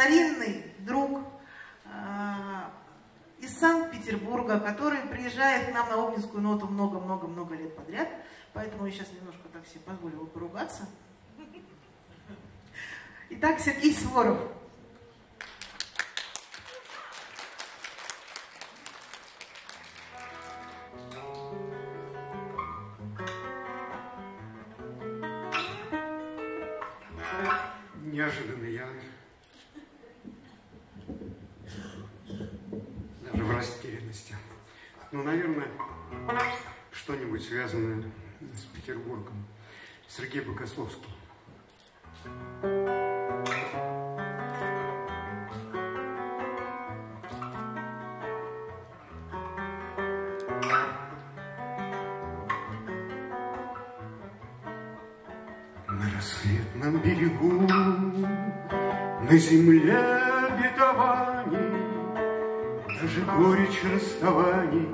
старинный друг э, из Санкт-Петербурга, который приезжает к нам на Обнинскую ноту много-много-много лет подряд. Поэтому я сейчас немножко так себе позволила поругаться. Итак, Сергей Своров. Неожиданно я даже в растерянности. Ну, наверное, что-нибудь связанное с Петербургом. Сергей Богословский. На рассветном берегу, на земле обетований, Даже горечь расставаний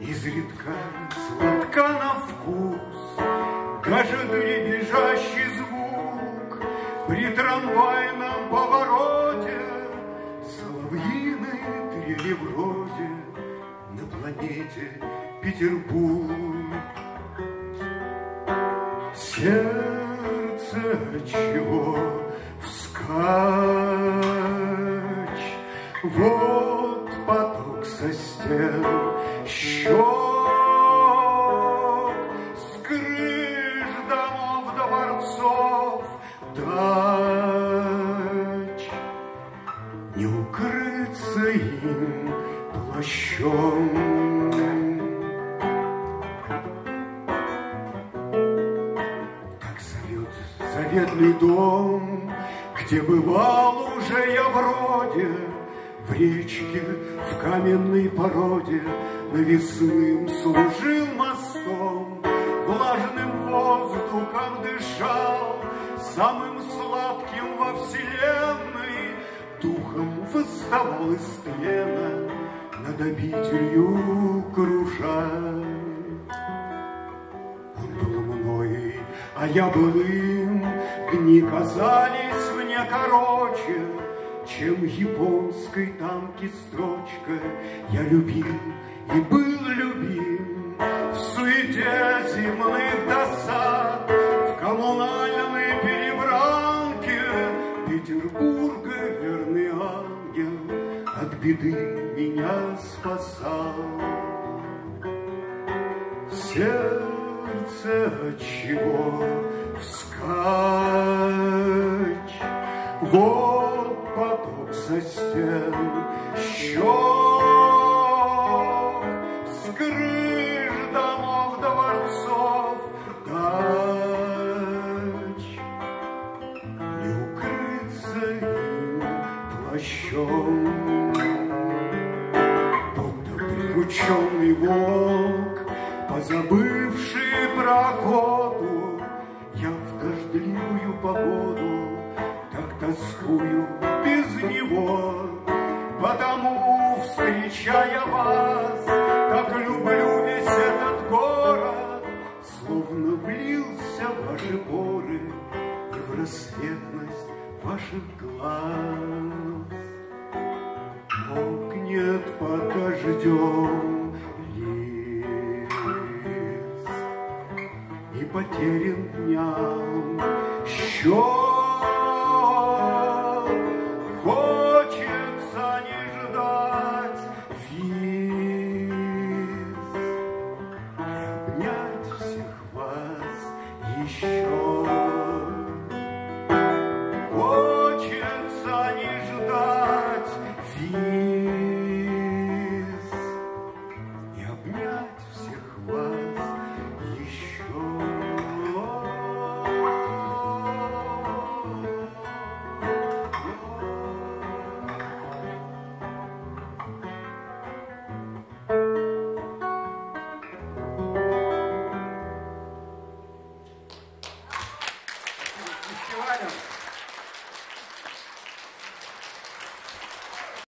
изредка сладка на вкус, Даже дребезжащий звук при трамвайном повороте Соловьины трели вроде на планете Петербург. Сердце чего укрыться им плащом. Как зовет заветный дом, Где бывал уже я вроде, В речке, в каменной породе, Навесным служил мостом, Влажным воздухом дышал, Самым сладким во вселенной, Духом восставал из тлена, Над обителью кружа. Он был мной, а я был им, Дни казались мне короче, Чем японской танки строчка. Я любил и был любим В суете земных досад, В коммунальной перебранке Петербурга беды меня спасал. Сердце чего вскачь, Вот поток со стен щек, С Прирученный волк, позабывший про охоту, Я в дождливую погоду так тоскую без него. Потому, встречая вас, так люблю весь этот город, Словно влился в ваши поры и в рассветность ваших глаз. Мог нет под дождем лист И потерян дням счет. Хочется не ждать виз